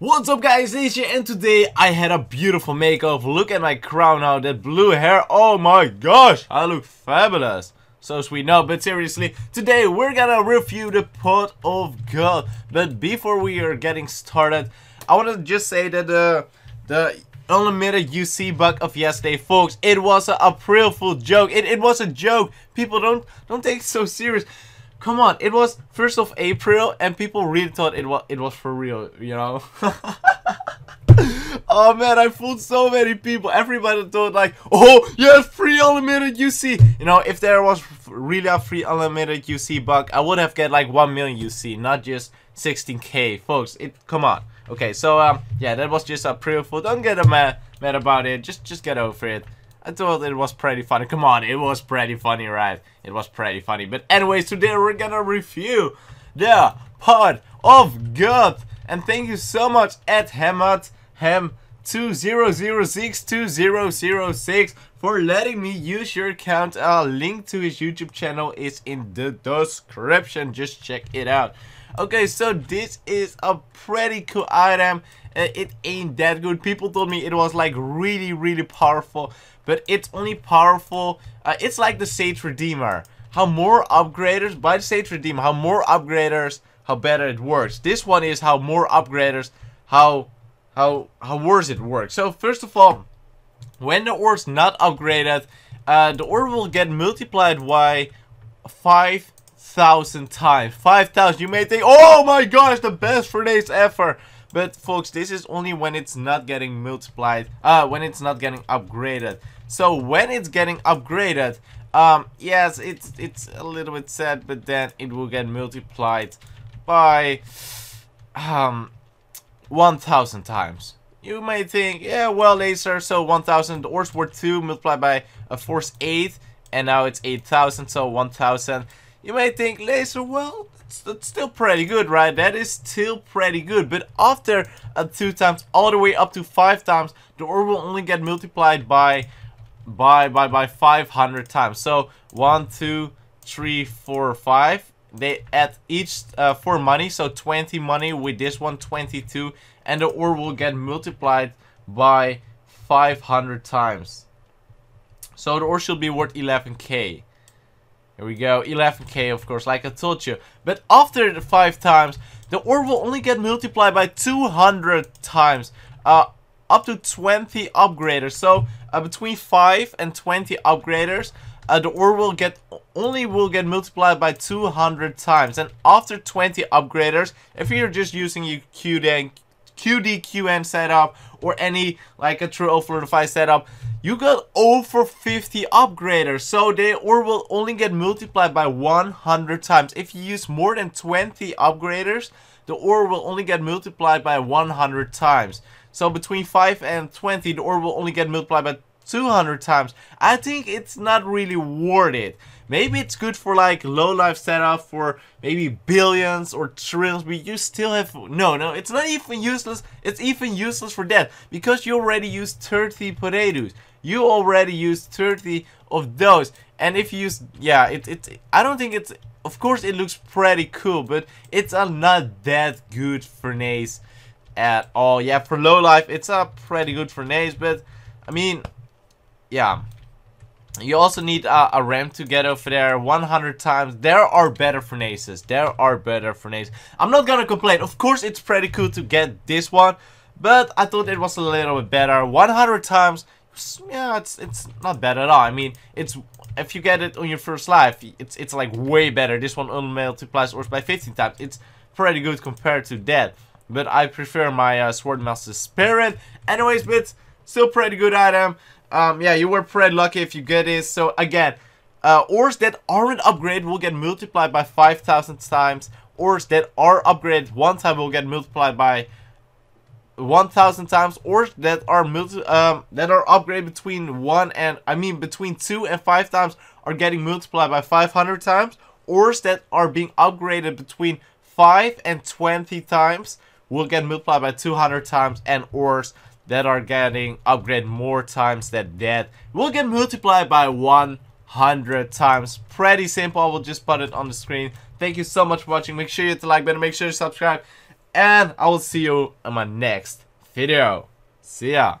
What's up guys, it's Lazer, and today I had a beautiful makeover. Look at my crown now, that blue hair, oh my gosh, I look fabulous. So sweet, no, but seriously, today we're gonna review the Pot of Gold. But before we are getting started, I want to just say that the, the unlimited UC bug of yesterday, folks, it was a April Fool joke. It, it was a joke. People don't, don't take it so serious. Come on, it was 1st of April and people really thought it was it was for real, you know? oh man, I fooled so many people. Everybody thought like, oh, yeah, free unlimited UC. You know, if there was really a free unlimited UC bug, I would have get like 1 million UC, not just 16k. Folks, it come on. Okay, so um yeah, that was just a April Fool. Don't get mad, mad about it. Just just get over it. I thought it was pretty funny. Come on, it was pretty funny, right? It was pretty funny. But anyways, today we're gonna review the Pot of Gold. And thank you so much at Hamad Ham 20062006 for letting me use your account. A link to his YouTube channel is in the description. Just check it out. Okay, so this is a pretty cool item. Uh, it ain't that good. People told me it was like really, really powerful but it's only powerful. Uh, it's like the Sage Redeemer. How more upgraders, by the Sage Redeemer, how more upgraders, how better it works. This one is how more upgraders, how how how worse it works. So first of all, when the ore's not upgraded, uh, the ore will get multiplied by 5,000 times. 5,000. You may think, oh my gosh, the best furnace ever. But folks, this is only when it's not getting multiplied, uh, when it's not getting upgraded. So when it's getting upgraded, um, yes, it's it's a little bit sad, but then it will get multiplied by um 1,000 times. You may think, yeah, well, Lazer, so 1,000 ores were 2 multiplied by a force 8, and now it's 8,000, so 1,000. You may think, Lazer, well, that's, that's still pretty good, right? That is still pretty good, but after uh, 2 times, all the way up to 5 times, the ore will only get multiplied by by by by 500 times. So one, two, three, four, five. They add each uh, for money, so 20 money with this one, 22, and the ore will get multiplied by 500 times. So the ore should be worth 11k. Here we go, 11k of course, like I told you. But after the 5 times, the ore will only get multiplied by 200 times. Uh, up to 20 upgraders. So uh, between 5 and 20 upgraders, uh, the ore will get only will get multiplied by 200 times. And after 20 upgraders, if you're just using your QD, QDQN setup or any like a true Overlord Device setup, you got over 50 upgraders. So the ore will only get multiplied by 100 times. If you use more than 20 upgraders, the ore will only get multiplied by 100 times. So between 5 and 20, the ore will only get multiplied by 200 times. I think it's not really worth it. Maybe it's good for like low life setup for maybe billions or trillions, but you still have no, no. It's not even useless. It's even useless for that because you already used 30 potatoes. You already used 30 of those, and if you use, yeah, it it. I don't think it's. Of course, it looks pretty cool, but it's a not that good furnace at all. Yeah, for low life, it's a pretty good furnace, but I mean, yeah. You also need uh, a ramp to get over there 100 times. There are better furnaces. There are better furnaces. I'm not gonna complain. Of course, it's pretty cool to get this one, but I thought it was a little bit better. 100 times, yeah, it's it's not bad at all. I mean, it's if you get it on your first life, it's it's like way better. This one only multiplies ores by 15 times. It's pretty good compared to that. But I prefer my uh, Swordmaster Spirit. Anyways, but still pretty good item. Um, yeah, you were pretty lucky if you get it. So again, uh, ores that aren't upgraded will get multiplied by 5,000 times. Ores that are upgraded one time will get multiplied by 1,000 times. Ores that are multi um, that are upgraded between one and I mean between two and five times are getting multiplied by 500 times. Ores that are being upgraded between 5 and 20 times will get multiplied by 200 times and ores that are getting upgraded more times than that will get multiplied by 100 times. Pretty simple. I will just put it on the screen. Thank you so much for watching. Make sure you hit the like button. Make sure you subscribe. and I will see you in my next video. See ya.